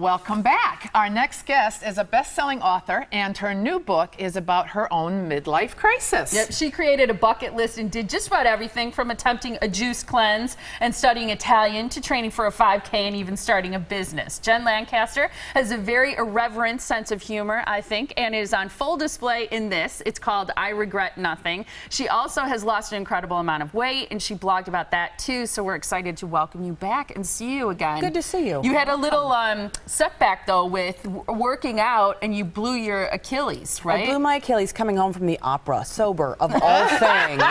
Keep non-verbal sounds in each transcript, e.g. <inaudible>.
Welcome back. Our next guest is a best selling author, and her new book is about her own midlife crisis. Yep, she created a bucket list and did just about everything from attempting a juice cleanse and studying Italian to training for a 5K and even starting a business. Jen Lancaster has a very irreverent sense of humor, I think, and is on full display in this. It's called I Regret Nothing. She also has lost an incredible amount of weight, and she blogged about that too, so we're excited to welcome you back and see you again. Good to see you. You had a little um, setback, though, with working out, and you blew your Achilles, right? I blew my Achilles coming home from the opera, sober of all <laughs> things.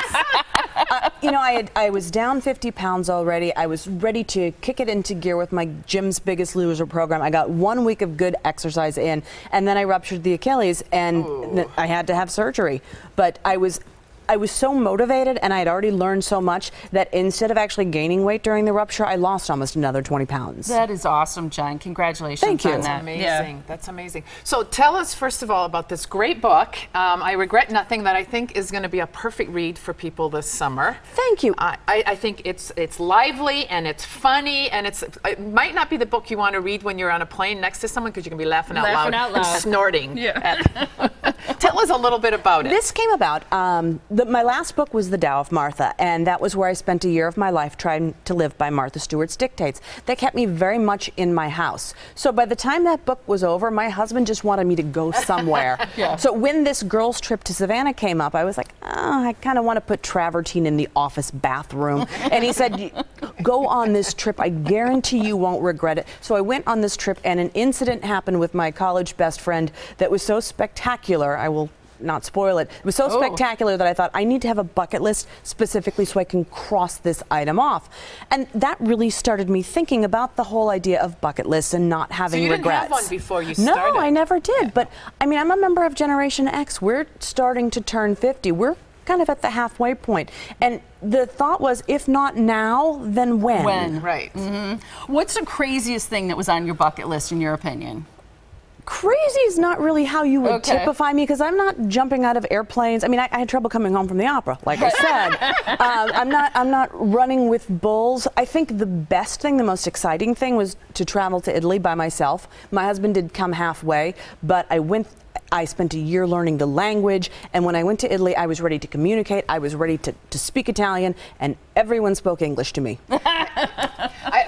Uh, you know, I, had, I was down 50 pounds already. I was ready to kick it into gear with my gym's Biggest Loser program. I got one week of good exercise in, and then I ruptured the Achilles, and th- I had to have surgery. But I was. I was so motivated and I had already learned so much that instead of actually gaining weight during the rupture, I lost almost another 20 pounds. That is awesome, Jen. Congratulations Thank you. on That's that. Amazing. That's amazing. So tell us, first of all, about this great book, um, I Regret Nothing, that I think is going to be a perfect read for people this summer. Thank you. I, I I think it's it's lively and it's funny and it's it might not be the book you want to read when you're on a plane next to someone because you can be laughing out Laughing loud, out loud. and snorting. Yeah. at- <laughs> tell us a little bit about it. This came about. Um, the, my last book was The Tao of Martha, and that was where I spent a year of my life trying to live by Martha Stewart's dictates. That kept me very much in my house. So by the time that book was over, my husband just wanted me to go <laughs> somewhere. Yeah. So when this girls' trip to Savannah came up, I was like, oh, I kind of want to put travertine in the office bathroom. and he said, <laughs> go on this trip. I guarantee you won't regret it. So I went on this trip, and an incident happened with my college best friend that was so spectacular. I will not spoil it. It was so Oh. spectacular that I thought I need to have a bucket list specifically so I can cross this item off. And that really started me thinking about the whole idea of bucket lists and not having you didn't regrets. have one before you no, started. I never did. But I mean, I'm a member of Generation X. We're starting to turn 50. We're kind of at the halfway point. And the thought was, if not now, then when? When? right. Mm-hmm. What's the craziest thing that was on your bucket list, in your opinion? Crazy is not really how you would Okay. typify me because I'm not jumping out of airplanes. I mean, I, I had trouble coming home from the opera, like I said. <laughs> um, I'm not. I'm not running with bulls. I think the best thing, the most exciting thing, was to travel to Italy by myself. My husband did come halfway, but I went. I spent a year learning the language, and when I went to Italy, I was ready to communicate. I was ready to, to speak Italian, and everyone spoke English to me. <laughs>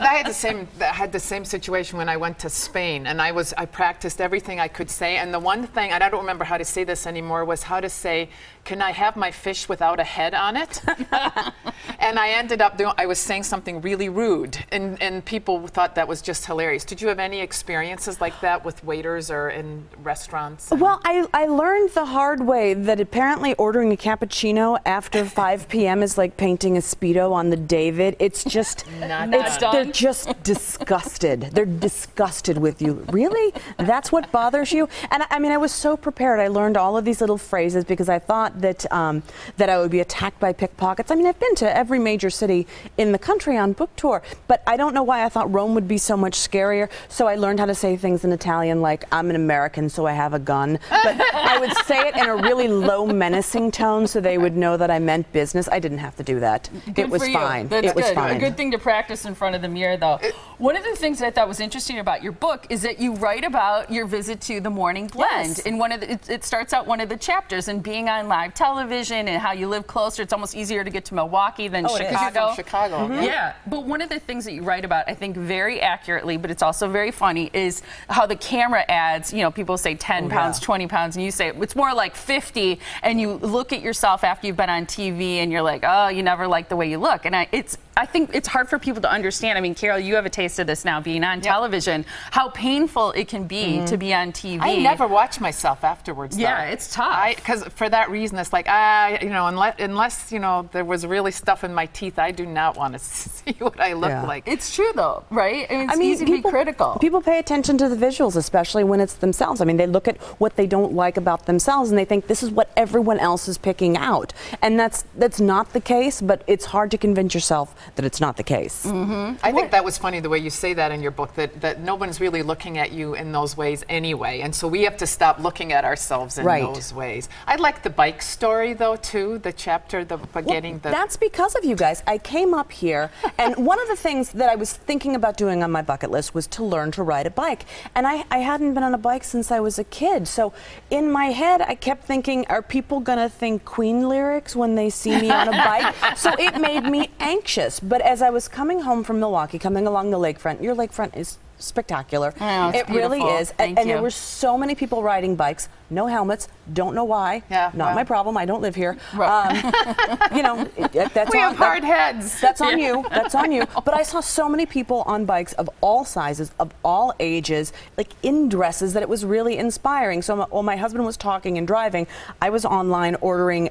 I, had the same. I had the same situation when I went to Spain, and I was. I practiced everything I could say, and the one thing, and I don't remember how to say this anymore, was how to say, "Can I have my fish without a head on it?" <laughs> and I ended up doing. I was saying something really rude, and and people thought that was just hilarious. Did you have any experiences like that with waiters or in restaurants? Well, I, I learned the hard way that apparently ordering a cappuccino after <laughs> 5 p.m. is like painting a Speedo on the David. It's just, <laughs> Not it's, done. they're just disgusted. They're disgusted with you. Really? That's what bothers you? And I, I mean, I was so prepared. I learned all of these little phrases because I thought that, um, that I would be attacked by pickpockets. I mean, I've been to every major city in the country on book tour, but I don't know why I thought Rome would be so much scarier. So I learned how to say things in Italian like, I'm an American, so I have a gun. But I would say it in a really low, menacing tone so they would know that I meant business. I didn't have to do that. Good it was fine. That's it was good. fine. A good thing to practice in front of the mirror, though. One of the things that I thought was interesting about your book is that you write about your visit to the Morning Blend. Yes. In one of the, it, it starts out one of the chapters and being on live television and how you live closer. It's almost easier to get to Milwaukee than Oh. Chicago. Chicago. Mm-hmm. Yeah, but one of the things that you write about, I think very accurately, but it's also very funny, is how the camera adds, you know, people say 10 pounds, yeah. 20 pounds, and you say it's more like 50, and you look at yourself after you've been on TV and you're like, oh, you never like the way you look. And I, it's, I think it's hard for people to understand. I mean, Carol, you have a taste of this now being on television, how painful it can be to be on TV. I never watch myself afterwards. though. Yeah, it's tough. Because for that reason, it's like ah, you know, unless unless you know there was really stuff in my teeth, I do not want to <laughs> see what I look Yeah. like. It's true, though, right? I mean, it's I mean, easy people, to be critical. People pay attention to the visuals, especially when it's themselves. I mean, they look at what they don't like about themselves and they think this is what everyone else is picking out. And that's that's not the case, but it's hard to convince yourself that it's not the case. Mm-hmm. I think that was funny the way you say that in your book that, that no one's really looking at you in those ways anyway. And so we have to stop looking at ourselves in Right. those ways. I like the bike story though too, the chapter the about getting the That's because of you guys. I came up here, and one of the things that I was thinking about doing on my bucket list was to learn to ride a bike. And I, I hadn't been on a bike since I was a kid. So in my head, I kept thinking, are people going to think Queen lyrics when they see me on a bike? so it made me anxious. But as I was coming home from Milwaukee, coming along the lakefront, your lakefront is spectacular. Oh, it really is. Thank and, and you. there were so many people riding bikes, no helmets, don't know why. Yeah, Not well. my problem. I don't live here. Um, <laughs> you know, that's we on, have hard that- heads. That's on you. That's on you. But I saw so many people on bikes of all sizes, of all ages, like in dresses, that it was really inspiring. So while my husband was talking and driving, I was online ordering.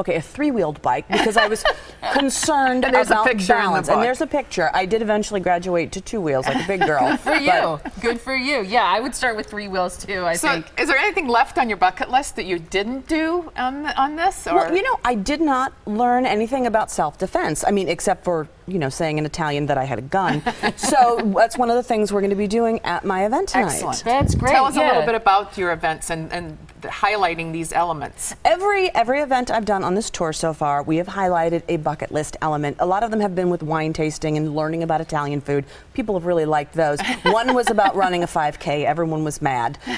Okay, a three-wheeled bike because I was <laughs> concerned And there's a about picture in the balance. And there's a picture. I did eventually graduate to two wheels, like a big girl. <laughs> For you. Good for you. Yeah, I would start with three wheels too, I so think. is there anything left on your bucket list that you didn't do on, on this? Or Well, you know, I did not learn anything about self-defense. I mean, except for you know saying in Italian that I had a gun. <laughs> so that's one of the things we're going to be doing at my event tonight. Excellent. That's great, Tell us a little bit about your events and, and the- highlighting these elements. Every every event I've done on this tour so far, we have highlighted a bucket list element. A lot of them have been with wine tasting and learning about Italian food. People have really liked those. <laughs> One was about running a 5K. Everyone was mad. Um,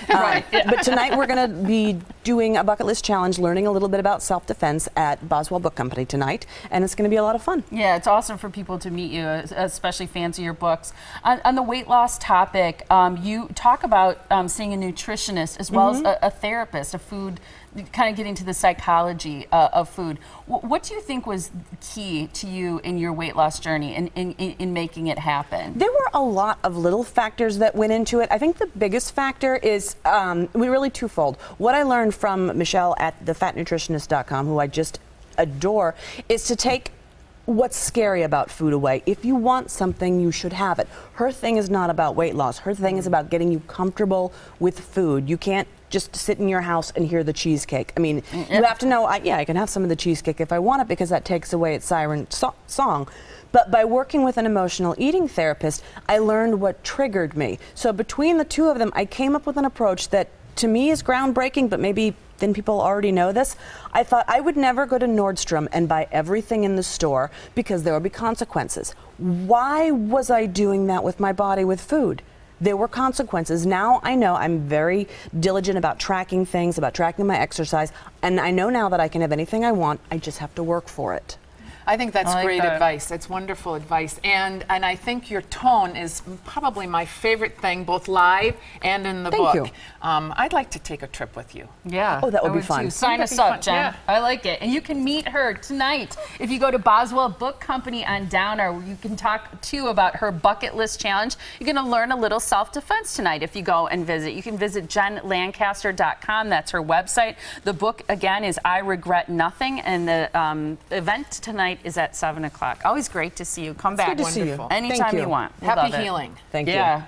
But tonight we're going to be doing a bucket list challenge, learning a little bit about self-defense at Boswell Book Company tonight, and it's going to be a lot of fun. Yeah, it's awesome for people to meet you, especially fans of your books. On, on the weight loss topic, um, you talk about um, seeing a nutritionist as well Mm-hmm. as a, a therapist, a food, kind of getting to the psychology uh, of food. Wh- what do you think was key to you in your weight loss journey and in, in, in making it happen? There were a lot of little factors that went into it. I think the biggest factor is um, we really twofold. What I learned from Michelle at thefatnutritionist.com, who I just adore, is to take what's scary about food away. If you want something, you should have it. Her thing is not about weight loss. Her thing is mm. about getting you comfortable with food. You can't just sit in your house and hear the cheesecake. I mean, mm, you have to know, I, yeah, I can have some of the cheesecake if I want it because that takes away its siren so- song. But by working with an emotional eating therapist, I learned what triggered me. So between the two of them, I came up with an approach that to me is groundbreaking, but maybe then people already know this. I thought I would never go to Nordstrom and buy everything in the store because there would be consequences. Why was I doing that with my body with food? There were consequences. Now I know I'm very diligent about tracking things, about tracking my exercise, and I know now that I can have anything I want. I just have to work for it. I think that's I like great that. advice. It's wonderful advice, and and I think your tone is probably my favorite thing, both live and in the Thank book. you. Um, I'd like to take a trip with you. Yeah. Oh, that would I be fun. too. Sign us up, fun, Jen. yeah. I like it. And you can meet her tonight if you go to Boswell Book Company on Downer. You can talk too about her bucket list challenge. You're going to learn a little self defense tonight if you go and visit. You can visit jenlancaster.com. That's her website. The book, again, is I Regret Nothing. And the um, event tonight is at 7 o'clock. Always great to see you. Come back good to see you. Wonderful. Thank anytime you. you want. We Happy love it. healing. Thank you. Yeah.